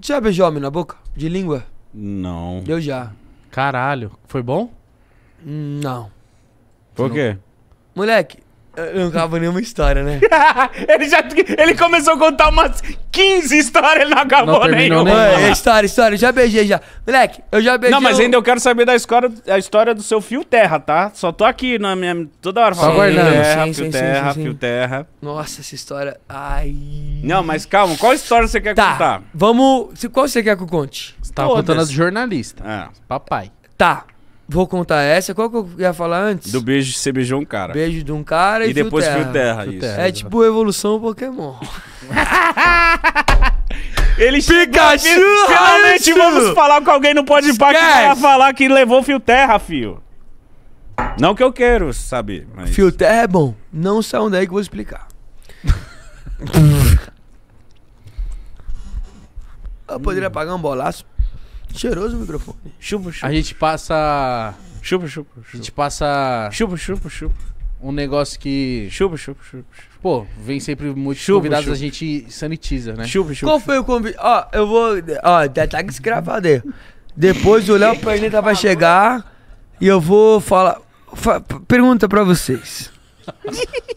Já beijou homem na boca? De língua? Não. Eu já. Caralho. Foi bom? Não. Por quê? Moleque, não acaba nenhuma história, né? ele já ele começou a contar umas 15 histórias, ele não acabou Não terminou nenhuma. nenhuma. Ué, história, história. Já beijei já. Moleque, eu já beijei. Não, mas o- ainda eu quero saber da história, a história do seu fio terra, tá? Só tô aqui na minha. Toda hora Só falando. aguardando. Fio terra, Sim, fio sim, terra, sim, sim, fio terra. Nossa, essa história. Ai. Não, mas calma, qual história você quer Tá, contar? vamos. Qual você quer que eu conte? Você tava Todas. contando as de jornalista. Ah, Papai. Tá, vou contar essa. Qual que eu ia falar antes? do beijo, você beijou um cara. Beijo de um cara e, e depois fio terra. terra, Fio isso. terra. É tipo evolução Pokémon. Ele chegou Pikachu, aqui, Finalmente isso! vamos falar com alguém no Pode Pá que vai falar que levou fio terra, fio. Não que eu quero saber, mas... Fio terra é bom. Não saiam daí que eu vou explicar. eu poderia pagar um bolaço. Cheiroso o microfone. Chupa, chupa, A gente passa. chupa, chupa, A chupa. gente passa Chupa, chupa, chupa. um negócio que. Chupa, chupa, chupa. Pô, vem sempre muitos Chupa, convidados, chupa. a gente sanitiza, né? Chupa, chupa. Qual foi o convite? Ó, eu vou. Ó, tá tá gravado aí. Depois o Léo Perneta vai chegar e eu vou falar. fa- pergunta pra vocês.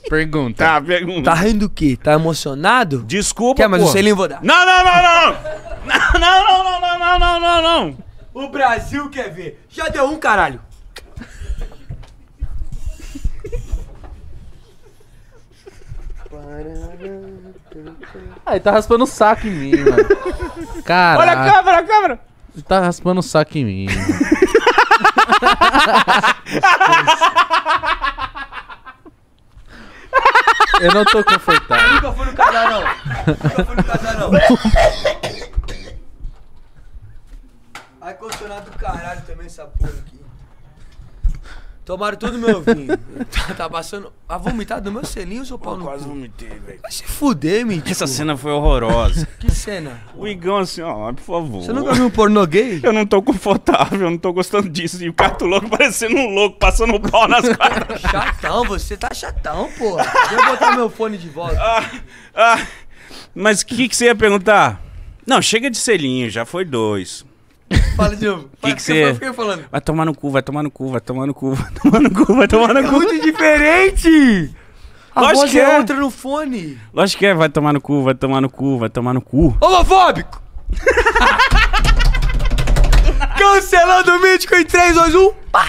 Pergunta. Tá, pergunta. Tá rindo do quê? Tá emocionado? Desculpa, Quer mais um pô. selinho? Vou dar. Não, não, não! Não, não, não, não, não, não, não, não! O Brasil quer ver. Já deu um caralho. Ah, ele tá raspando o saco em mim, mano. Olha a câmera, a câmera! Ele tá raspando o saco em mim. mano. Eu não tô confortável. Nunca fui no casal, não. Nunca fui no casal, não. Ar-condicionado do caralho também, essa porra aqui. Tomaram todo o meu vinho. Tá, tá passando a vomitar do meu selinho, seu pau no Quase cu. vomitei, velho. Vai se fuder, mítico. Essa cena foi horrorosa. Que cena? O Igão assim, ó, por favor. Você nunca viu um pornô gay? Eu não tô confortável, eu não tô gostando disso. E o Cato louco parecendo um louco, passando o pau nas quadras. Chatão, você tá chatão, porra. Deixa eu botar meu fone de volta. Ah, ah, mas o que, que você ia perguntar? Não, chega de selinho, já foi dois. Fala de novo. Fala que você você- fica falando? Vai tomar no cu, vai tomar no cu, vai tomar no cu, vai tomar no cu, vai tomar no É cu. muito diferente! A Lógico voz que é é. outra no fone. Lógico que é, vai tomar no cu, vai tomar no cu, vai tomar no cu. Homofóbico! Cancelando o mítico em 3, 2, 1. Pá!